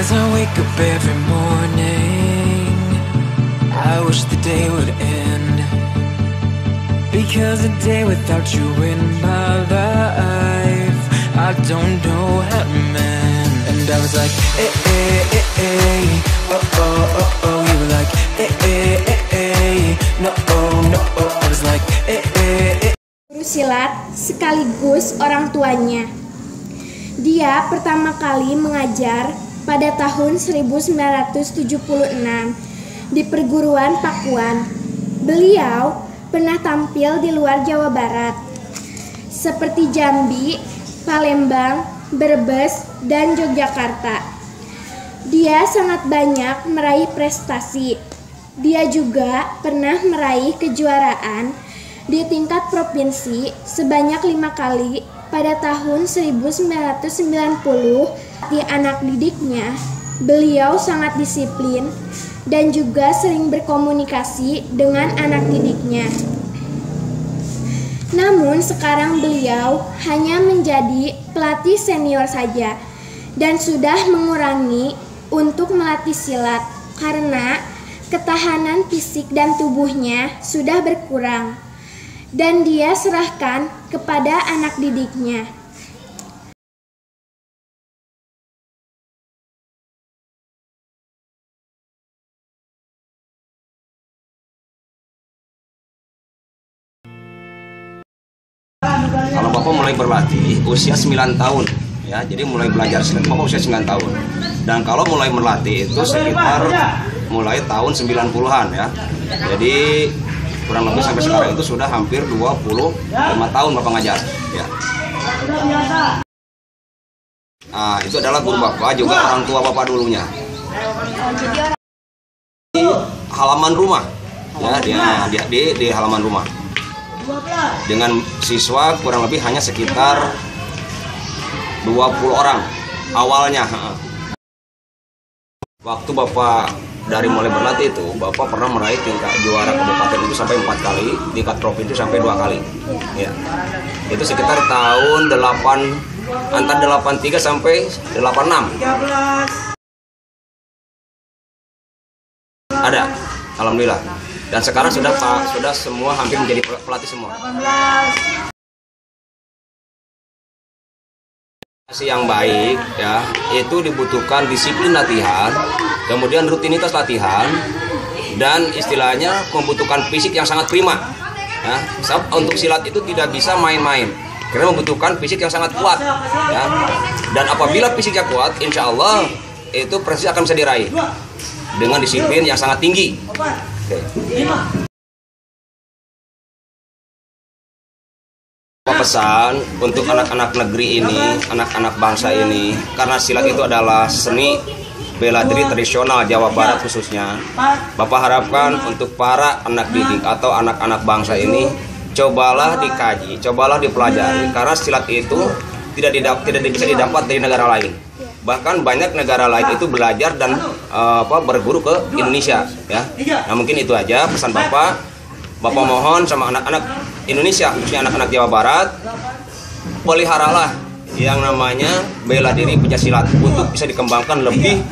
As I wake up every morning, I wish the day would end. Because a day without you in my life, I don't know how to mend. And I was like, eh, eh, eh, eh, oh, oh, oh, oh. You were like, eh, eh, eh, eh, no, oh, no, oh. I was like, eh, eh, eh. guru silat sekaligus orang tuanya. Dia pertama kali mengajar pada tahun 1976 di perguruan Pakuan. Beliau pernah tampil di luar Jawa Barat seperti Jambi, Palembang, Brebes, dan Yogyakarta. Dia sangat banyak meraih prestasi. Dia juga pernah meraih kejuaraan di tingkat provinsi sebanyak lima kali pada tahun 1990 di anak didiknya. Beliau sangat disiplin dan juga sering berkomunikasi dengan anak didiknya. Namun sekarang beliau hanya menjadi pelatih senior saja dan sudah mengurangi untuk melatih silat karena ketahanan fisik dan tubuhnya sudah berkurang dan dia serahkan kepada anak didiknya. Kalau Bapak mulai berlatih usia 9 tahun ya. Jadi mulai belajar silat Bapak usia 9 tahun. Dan kalau mulai berlatih itu sekitar mulai tahun 90-an ya. Jadi kurang lebih sampai sekarang itu sudah hampir 25 tahun Bapak ngajar. Ya. Nah, itu adalah guru Bapak juga orang tua Bapak dulunya. Di halaman rumah. Ya, di, di, di, di halaman rumah. Dengan siswa kurang lebih hanya sekitar 20 orang awalnya. Waktu Bapak dari mulai berlatih itu Bapak pernah meraih tingkat juara kabupaten itu sampai empat kali tingkat provinsi sampai dua kali. Ya itu sekitar tahun 8 antara 83 sampai 86 ada alhamdulillah. Dan sekarang sudah Pak sudah semua hampir menjadi pelatih semua. Yang baik ya itu dibutuhkan disiplin latihan, kemudian rutinitas latihan dan istilahnya membutuhkan fisik yang sangat prima. Ya, untuk silat itu tidak bisa main-main karena membutuhkan fisik yang sangat kuat ya. Dan apabila fisiknya kuat, insya Allah itu prestasi akan bisa diraih dengan disiplin yang sangat tinggi. Oke. Pesan untuk anak-anak negeri ini, anak-anak bangsa ini, karena silat itu adalah seni bela diri tradisional Jawa Barat khususnya. Bapak harapkan untuk para anak didik atau anak-anak bangsa ini cobalah dikaji, cobalah dipelajari karena silat itu tidak didap, tidak bisa didapat dari negara lain. Bahkan banyak negara lain itu belajar dan uh, apa berguru ke Indonesia ya. Nah, mungkin itu aja pesan Bapak. Bapak mohon sama anak-anak Indonesia, khususnya anak-anak Jawa Barat, peliharalah yang namanya bela diri silat untuk bisa dikembangkan lebih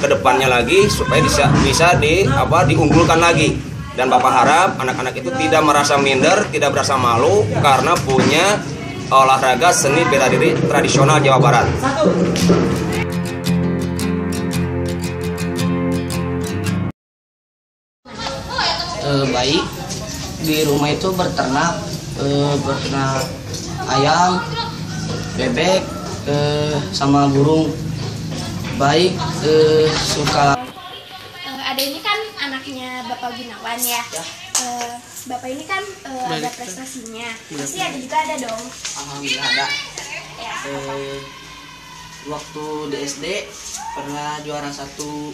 ke depannya lagi supaya bisa bisa di apa diunggulkan lagi. Dan Bapak harap anak-anak itu tidak merasa minder, tidak merasa malu karena punya olahraga seni bela diri tradisional Jawa Barat. Eh, baik di rumah itu berternak eh, berternak ayam bebek eh, sama burung baik eh, suka Eh, ada ini kan anaknya Bapak Gunawan ya. Eh, Bapak ini kan eh, ada prestasinya. Pasti ada juga ada dong. alhamdulillah ada Ya. Eh, waktu di SD pernah juara satu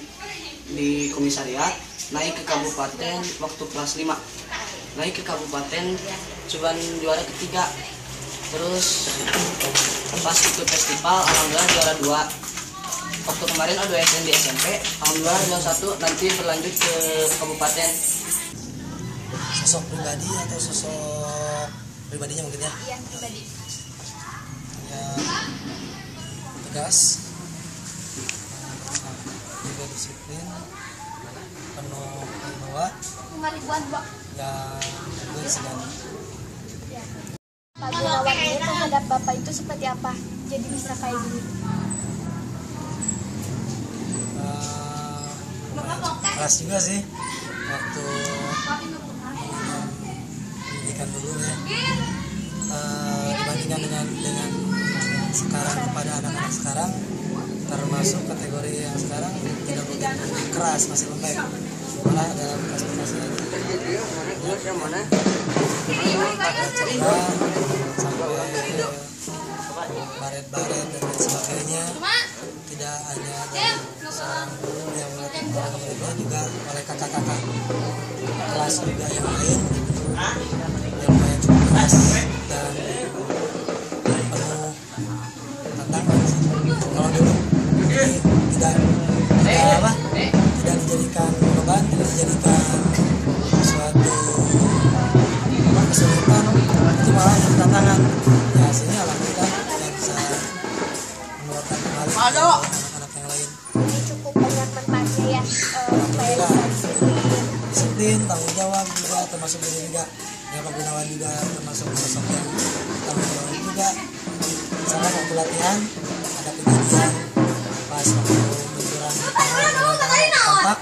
di komisariat naik ke kabupaten waktu kelas 5 naik ke kabupaten cuman juara ketiga. Terus pas ikut festival alhamdulillah juara dua. Waktu kemarin ada SN di SMP alhamdulillah juara satu nanti berlanjut ke kabupaten. Sosok pribadi atau sosok pribadinya mungkin ya? Iya, pribadi. ya tegas. Disiplin. Penuh wibawa dan segala Pak Gunawan terhadap Bapak itu seperti apa? Jadi bisa kayak gini. Eh, keras juga sih waktu pendidikan dulu ya Eh, dibandingkan dengan dengan sekarang kepada anak-anak sekarang termasuk kategori yang sekarang tidak begitu keras masih lembek malah ada prestasi ada cedera sampai baret-baret dan sebagainya tidak hanya yang melatih para muridnya juga oleh kakak-kakak kelas juga yang lain. Yang lumayan cukup keras disiplin tanggung jawab juga termasuk diri juga. Ya Pak Gunawan juga termasuk sosok yang tanggung jawab juga. Misalkan waktu latihan ada kejadian pas waktu benturan tangan kontak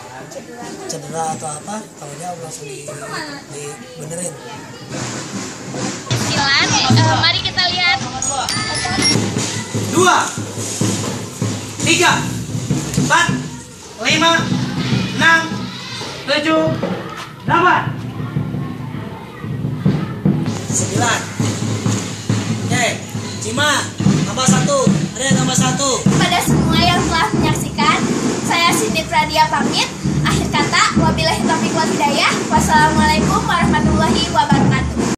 cedera atau apa? Jawab langsung di, dibenerin Silan, eh, mari kita lihat. dua, tiga, empat, lima, enam, tujuh, delapan, sembilan oke Cima tambah satu ada tambah satu Kepada semua yang telah menyaksikan, saya Cindy Pradia pamit. Akhir kata, wabillahi taufiq wal hidayah. Wassalamualaikum warahmatullahi wabarakatuh.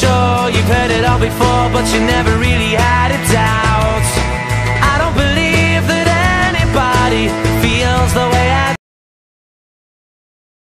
Sure you've heard it all before, but you never really had it down.